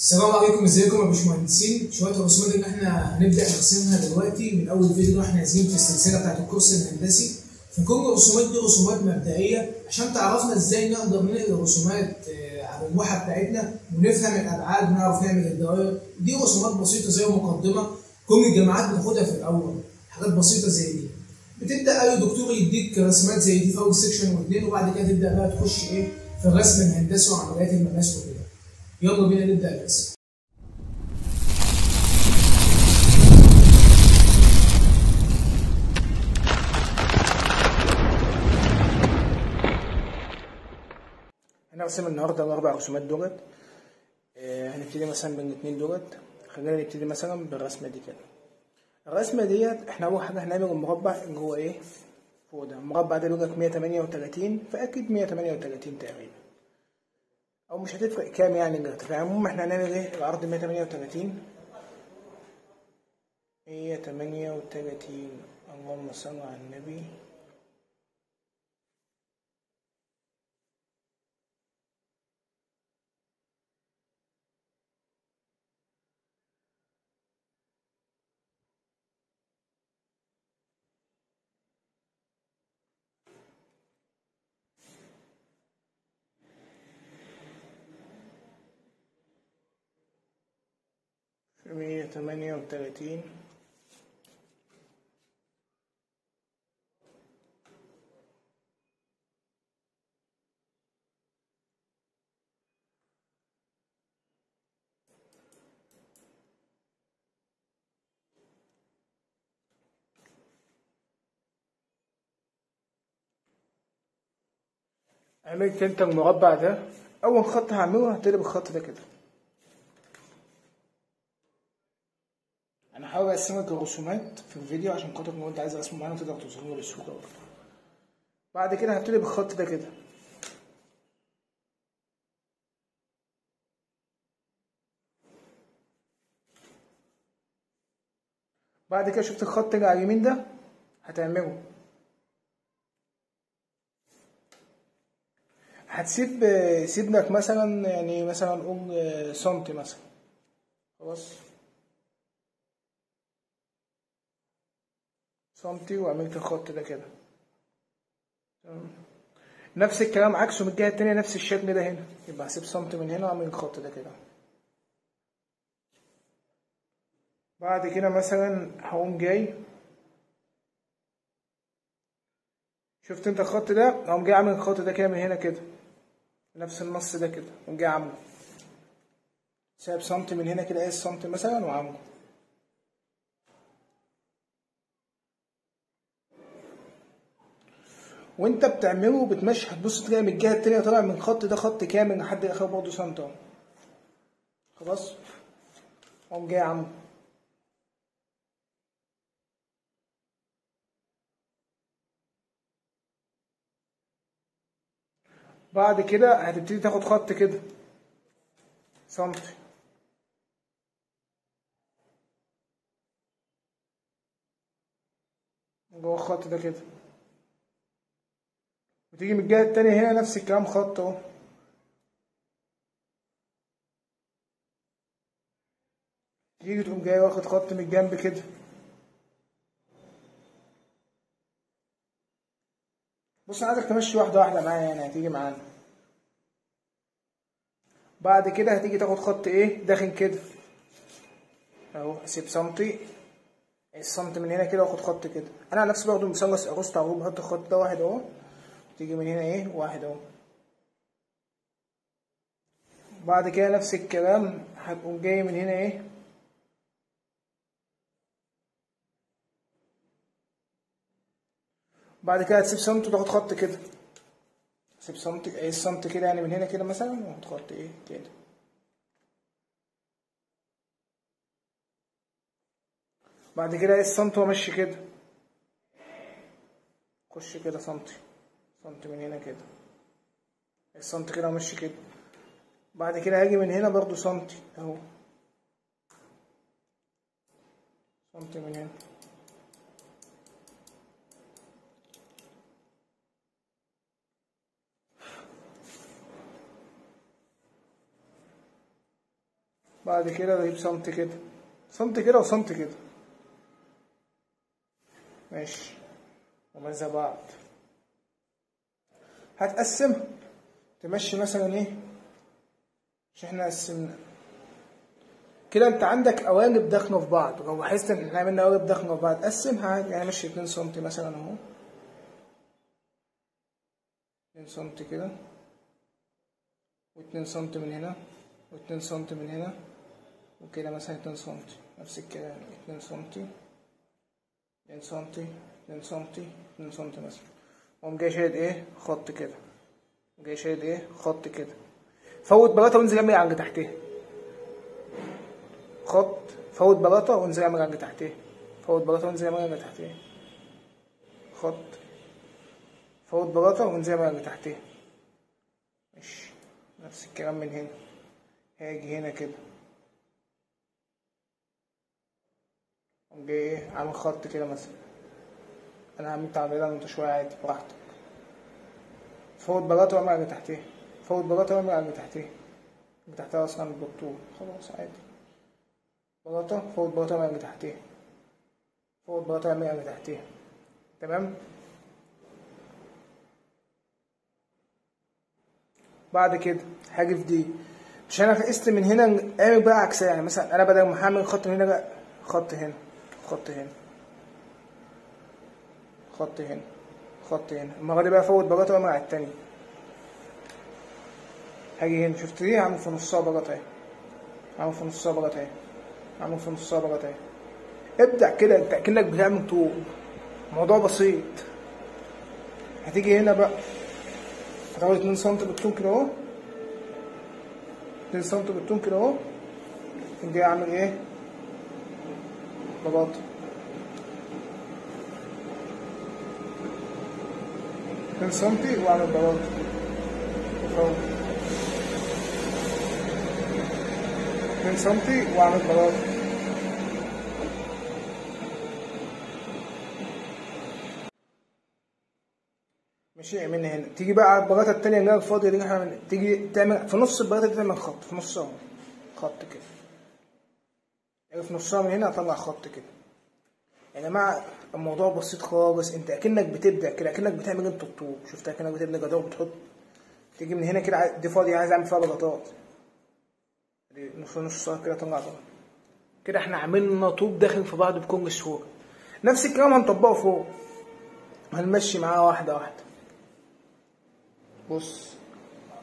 السلام عليكم ازيكم يا باشمهندسين؟ شوية الرسومات اللي إحنا هنبدأ نرسمها دلوقتي من أول فيديو. إحنا نازلين في السلسلة بتاعت ال course الهندسي. فكل الرسومات دي رسومات مبدئية عشان تعرفنا إزاي نقدر ننقل الرسومات آه، على اللوحة بتاعتنا ونفهم الأبعاد ونعرف نعمل الدوائر. دي رسومات بسيطة زي مقدمة كل الجامعات بتاخدها في الأول حاجات بسيطة زي دي. بتبدأ أي دكتور يديك رسمات زي دي في أول section واثنين وبعد كده تبدأ بقى تخش إيه في الرسم الهندسي وعمليات المقاس وكده. يلا بينا نبدأ الرسم. هنرسم النهارده الاربع رسومات دولت آه، هنبتدي مثلا بالاثنين دولت خلينا نبتدي مثلا بالرسمة دي كده. الرسمة ديت إحنا أول حاجة هنعمل المربع اللي هو إيه؟ فوق ده. المربع ده لوجك 138 فأكيد 138 تقريبا. أو مش هتفرق كام يعني الارتفاع المهم إحنا هنعمل إيه؟ العرض 138 138 اللهم صل على النبي مية تمانية وتلاتين. عملت انت المربع ده؟ أول خط هعمله هبتدي بالخط ده كده. هحاول اقسمك الرسومات في الفيديو عشان خاطر لو انت عايز رسم معين تقدر توصله برضه بعد كده هبتدي بالخط ده كده. بعد كده شفت الخط اللي على اليمين ده؟ هتعمله. هتسيب سيب لك مثلا يعني مثلا قول سنتي مثلا. خلاص؟ سنتي وعملت الخط ده كده. نفس الكلام عكسه من الجهة التانية نفس الشكل ده هنا. يبقى هسيب سنتي من هنا وأعمل الخط ده كده. بعد كده مثلا هقوم جاي. شفت أنت الخط ده؟ أقوم جاي عامل الخط ده كده من هنا كده. نفس النص ده كده. أقوم جاي عامله. سايب سنتي من هنا كده قايس سنتي مثلا؟ وعامله. وانت بتعمله بتمشي هتبص تلاقي من الجهة التانية طالع من الخط ده خط كامل لحد آخر برضه أهو. خلاص؟ اقوم جاي عامله بعد كده هتبتدي تاخد خط كده. سنتي جوه الخط ده كده. وتيجي من الجهة التانية هنا نفس الكلام خط أهو. تيجي تقوم جاي واخد خط من الجنب كده. بص أنا عايزك تمشي واحدة واحدة معايا يعني هتيجي معانا. بعد كده هتيجي تاخد خط إيه؟ داخل كده. أهو أسيب سنتي السنتي من هنا كده وأخد خط كده. أنا على نفسي باخده مثلث ارسطو على بحط الخط ده واحد أهو. تيجي من هنا إيه؟ واحد أهو. بعد كده نفس الكلام هتقوم جاي من هنا إيه؟ بعد كده هتسيب سنتي وتاخد خط كده. سيب سنتي إيه السنتي كده يعني من هنا كده مثلا؟ واخد خط إيه؟ كده. بعد كده إيه السنتي وأمشي كده. خش كده سنتي سنتي من هنا كده. السنتي كده وامشي كده. بعد كده هاجي من هنا برضو سنتي أهو. سنتي من هنا. بعد كده بجيب سنتي كده. سنتي كده وسنتي كده. ماشي. وما زي بعض هتقسم تمشي مثلا إيه؟ مش إحنا قسمنا. كده أنت عندك قوالب داخله في بعض. لو لاحظت إن إحنا عملنا قوالب داخله في بعض قسم عادي يعني مشي 2 سم مثلا أهو. 2 سم كده. و2 سم من هنا. و2 سم من هنا. وكده مثلا 2 سم نفس الكلام. 2 سم 2 سم 2 سم 2 سم مثلا. وقوم جاي شايل إيه؟ خط كده. جاي شايل إيه؟ خط كده. فوت بلاطة وانزل اعمل عند تحتها خط فوت بلاطة وانزل اعمل عند تحتها فوت بلاطة وانزل اعمل عند تحتها خط فوت بلاطة وانزل اعمل عند تحتها ماشي. نفس الكلام من هنا. هاجي هنا كده. قوم جاي إيه؟ عامل خط كده مثلا. أنا عملت عمليه انت شوية عادي براحتك. فوت بلاطه واعمل على تحتها فوت بلاطه واعمل على تحتها اللي تحتها أصلا بالطول خلاص عادي. بلاطة فوت بلاطه واعمل على تحتها فوت بلاطه واعمل على تحتها تمام؟ بعد كده هاجي في دي. مش أنا قست من هنا اعمل بقى عكسها. يعني مثلا أنا بدل ما هعمل خط من هنا بقى خط هنا خط هنا. خط هنا خط هنا المرة دي بقى فوت بلاطة واعمل على التانية هاجي هنا. شفت دي؟ هعمل في نصها بلاطة اهي هعمل في نصها بلاطة اهي هعمل في نصها بلاطة اهي ابدأ كده. انت كأنك بتعمل طوب. موضوع بسيط. هتيجي هنا بقى. هتاخد اتنين سنتي بالطول كده اهو. اتنين سنتي بالطول كده اهو. جاي اعمل إيه؟ بلاطة اتنين سنتي واعمل بلاطة وفوق اتنين سنتي واعمل بلاطة ماشي من هنا. تيجي بقى على البلاطة التانية اللي هي الفاضية دي إحنا من- تيجي تعمل في نص البلاطة دي تعمل خط في نصها خط كده. يعني في نصها من هنا أطلع خط كده. يا جماعة الموضوع بسيط خالص. انت اكنك بتبدأ كده اكنك بتعمل انت الطوب. شفت اكنك بتبدأ جدار بتحط تيجي من هنا كده دي فاضية عايز اعمل فيها بلاطات. دي نص نص كده اطلع بلاط كده إحنا عملنا طوب داخل في بعض بكل سهولة نفس الكلام هنطبقه فوق. هنمشي معاه واحدة واحدة. بص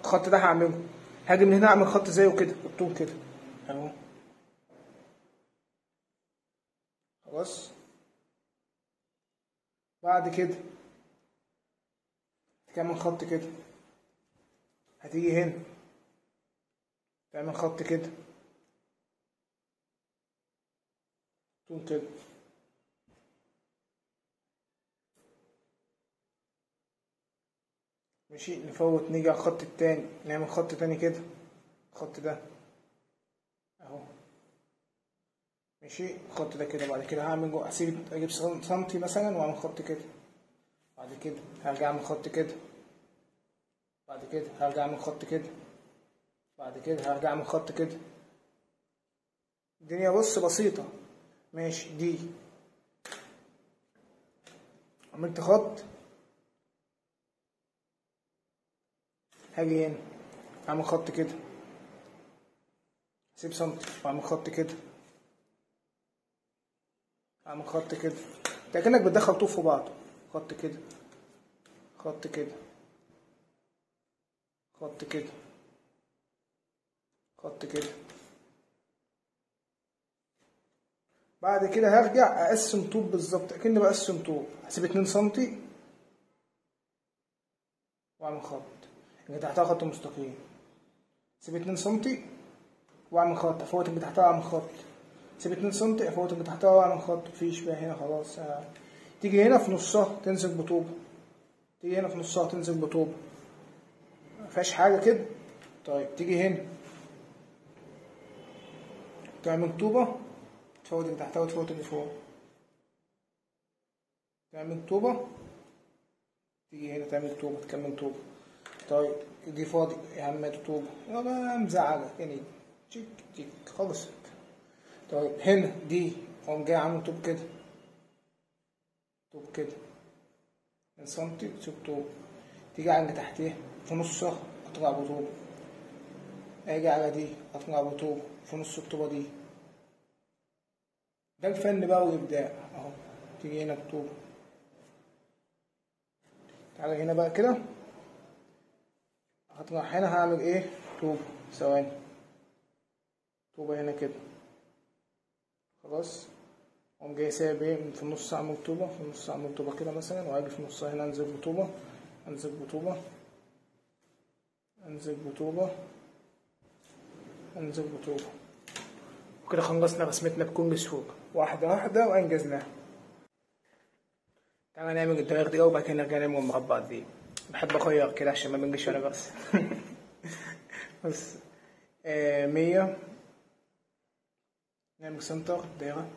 الخط ده هعمله. هاجي من هنا اعمل خط زيه كده بالطول كده. اهو. خلاص؟ بعد كده. تعمل خط كده. هتيجي هنا. تعمل خط كده. طول كده. ماشي؟ نفوت نيجي على الخط التاني. نعمل خط تاني كده. الخط ده. أهو. ماشي؟ الخط ده كده بعد كده هعمل اسيب أجيب سن- سنتي مثلا وأعمل خط كده. بعد كده هرجع أعمل خط كده. بعد كده هرجع أعمل خط كده. بعد كده هرجع أعمل خط كده. الدنيا بص بسيطة. ماشي دي. عملت خط. هاجي هنا. أعمل خط كده. اسيب سنتي وأعمل خط كده. اعمل خط كده. انت كأنك بتدخل طوب في بعض. خط كده. خط كده. خط كده. خط كده. بعد كده هرجع أقسم طوب بالظبط. أكني بقسم طوب. هسيب 2 سنتي وأعمل خط. اللي تحتها خط مستقيم. سيب 2 سنتي وأعمل خط. أفوت اللي تحتها وأعمل خط. سيب 2 سنتي افوت اللي تحتها واعمل خط مفيش بقى هنا خلاص. آه. تيجي هنا في نصها تنزل بطوبة. تيجي هنا في نصها تنزل بطوبة. مفيهاش حاجة كده. طيب تيجي هنا. تعمل طوبة تفوت اللي تحتها وتفوت اللي فوق. تعمل طوبة تيجي هنا تعمل طوبة تكمل طوبة طيب دي فاضي يا عم طوبة يبقى مزعلة يعني تيك تيك خلصت طيب هنا دي قوم جاي عامل طوب كده. طوب كده. من سنتي تسيب طوب. تيجي اللي تحتيه في نصها اطلع بطوب أجي على دي اطلع بطوب في نص الطوبة دي. ده الفن بقى والإبداع. أهو تيجي هنا بطوب تعالى هنا بقى كده. هطلع هنا هعمل إيه؟ طوب ثواني. طوبة هنا كده. خلاص. أقوم جاي سايب إيه؟ في النص اعمل طوبة في النص اعمل طوبة كده مثلا وأجي في نصها هنا أنزل بطوبة أنزل بطوبة أنزل بطوبة أنزل بطوبة وكده خلصنا رسمتنا بكل سهولة واحدة واحدة وانجزناها تعالى نعمل الدوائر دي وبعد كده نرجع نعمل المربعات دي. بحب أغير كده عشان ما بنجيش وأنا بس. بس آه مية. نعمل center دايرة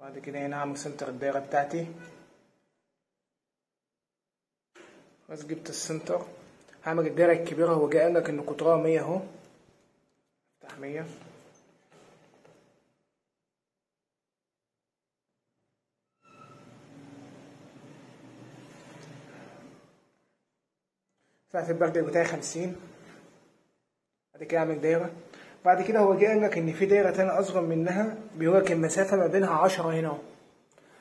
بعد كده هعمل center الدايرة بتاعتي بس جبت ال center هعمل الدايرة الكبيرة هو جاي قالك ان قطرها مية اهو افتح مية ساعة البرجر بتاعي خمسين بعد كده اعمل دايرة بعد كده هو جه قال لك إن في دايرة تانية أصغر منها بيقول لك المسافة ما بينها عشرة هنا. اهو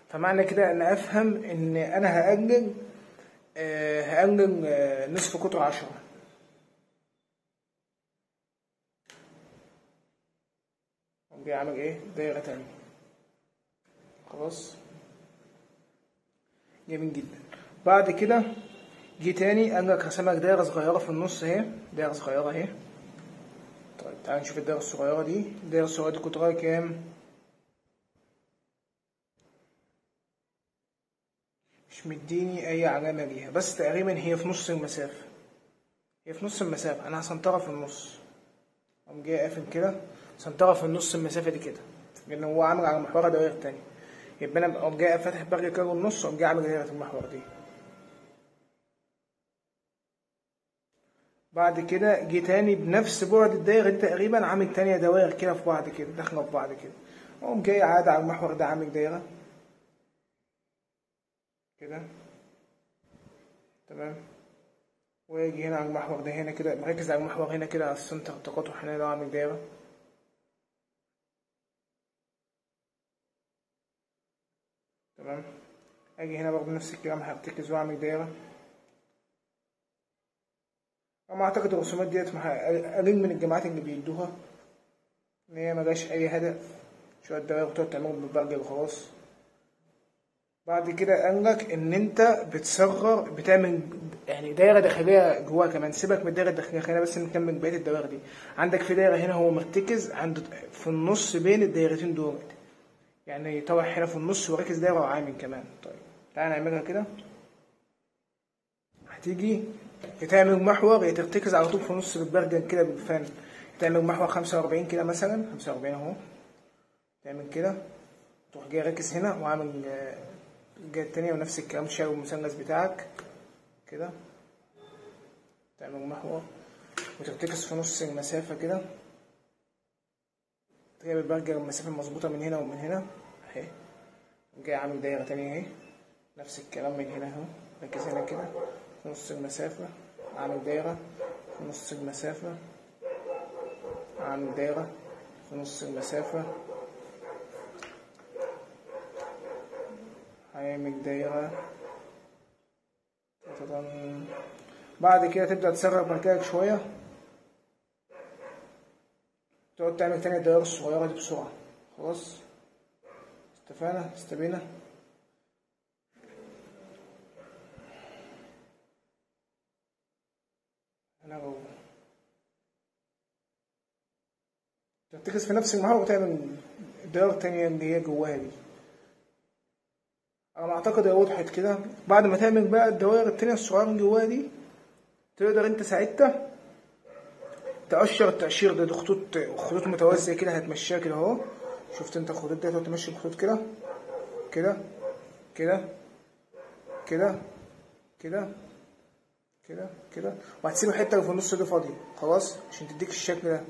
فمعنى كده ان أفهم إن أنا هقلل آه آه نصف قطر عشرة. جاي اعمل إيه؟ دايرة تانية. خلاص؟ جميل جدا. بعد كده جه تاني قال لك دايرة صغيرة في النص أهي. دايرة صغيرة أهي. تعال نشوف الدايرة الصغيرة دي. الدايرة الصغيرة دي قطرها كام؟ مش مديني أي علامة ليها. بس تقريبا هي في نص المسافة. هي في نص المسافة. أنا هسنطرها في النص. قام جاي قافل كده. سنطرها في النص المسافة دي كده. لأن هو عامل على محورها دوائر تانية يبقى أنا قام جاي فاتح برج كده النص قام جاي عامل دايرة المحور دي. بعد كده جه تاني بنفس بعد الدايرة دي تقريبا عامل تانية دوائر كده في بعض كده داخلة في بعض كده. اقوم جاي عاد على المحور ده عامل دايرة كده. تمام. واجي هنا على المحور ده هنا كده مركز على المحور هنا كده على السنتر التقاطع هنا ده عامل دايرة تمام. أجي هنا برضه نفس الكلام هرتكز وأعمل دايرة أنا أعتقد الرسومات ديت قليل من الجامعات اللي بيدوها. إن هي ملهاش أي هدف. شوية دواير بتقعد تعملهم بالبرجل وخلاص. بعد كده قال لك إن أنت بتصغر بتعمل يعني دايرة داخلية جواها كمان. سيبك من الدايرة الداخلية خلينا بس نكمل بقية الدوائر دي. عندك في دايرة هنا هو مرتكز عند في النص بين الدايرتين دول. يعني طبعا هنا في النص وركز دايرة وعامل كمان. طيب تعالى نعملها كده. هتيجي تعمل محور يا ترتكز على طول في نص البرجل كده بالفن تعمل محور خمسة وأربعين كده مثلا. خمسة وأربعين أهو. تعمل كده. تروح جاي راكز هنا وعامل الجهة التانية ونفس الكلام شايل المثلث بتاعك. كده. تعمل محور وترتكز في نص المسافة كده. تجيب البرجر المسافة المظبوطة من هنا ومن هنا. أهي. جاي عامل دايرة تانية أهي. نفس الكلام من هنا أهو. ركز هنا كده. نص المسافة أعمل دايرة في نص المسافة أعمل دايرة في نص المسافة هيعمل دايرة. بعد كده تبدأ تصغر مركزك شوية. تقعد تعمل تاني الدايرة الصغيرة دي بسرعة. خلاص؟ اتفقنا؟ استبينا أنا جوه ترتكز في نفس المحور وتعمل الدائرة التانية اللي هي جواها دي. أنا أعتقد هي وضحت كده. بعد ما تعمل بقى الدوائر التانية الصغيرة اللي جواها دي تقدر أنت ساعتها تقشر التقشير ده, ده خطوط خطوط متوازية كده هتمشيها كده أهو. شفت أنت الخطوط دي؟ هتمشي الخطوط كده كده كده كده كده كده كده. وهتسيب الحته اللي في النص دي فاضيه خلاص؟ عشان تديك الشكل ده.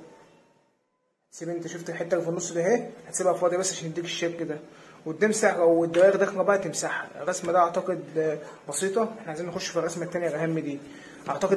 تسيب انت شفت الحتة اللي في النص دي اهي هتسيبها فاضية بس عشان تديك الشكل ده وتمسح أو الدوائر داخلة بقى تمسحها. الرسمة ده أعتقد بسيطة. إحنا عايزين نخش في الرسمة التانية الأهم دي. أعتقد